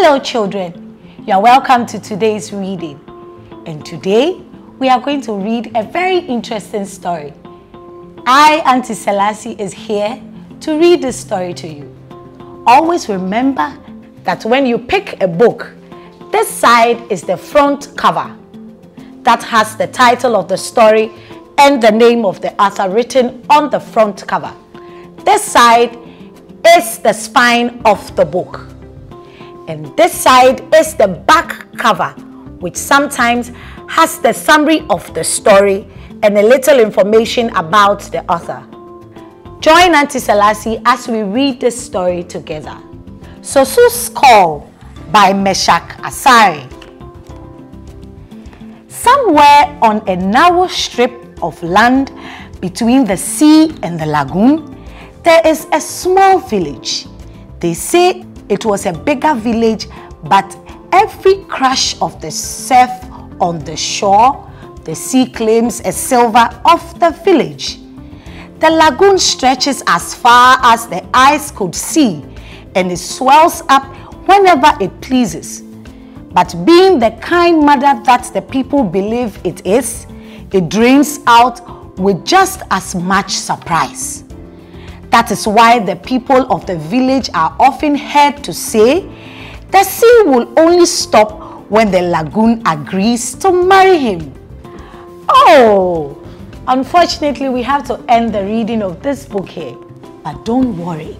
Hello, children. You are welcome to today's reading. And today, we are going to read a very interesting story. I, Auntie Selasie, is here to read this story to you. Always remember that when you pick a book, this side is the front cover that has the title of the story and the name of the author written on the front cover. This side is the spine of the book. And this side is the back cover, which sometimes has the summary of the story and a little information about the author. Join Auntie Selasie as we read this story together. Sosu's Call by Meshack Asare. Somewhere on a narrow strip of land between the sea and the lagoon, there is a small village. They say it was a bigger village, but every crash of the surf on the shore, the sea claims a silver of the village. The lagoon stretches as far as the eyes could see and it swells up whenever it pleases. But being the kind mother that the people believe it is, it drains out with just as much surprise. That is why the people of the village are often heard to say, the sea will only stop when the lagoon agrees to marry him. Oh, unfortunately we have to end the reading of this book here. But don't worry,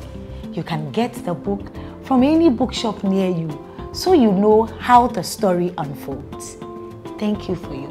you can get the book from any bookshop near you so you know how the story unfolds. Thank you for your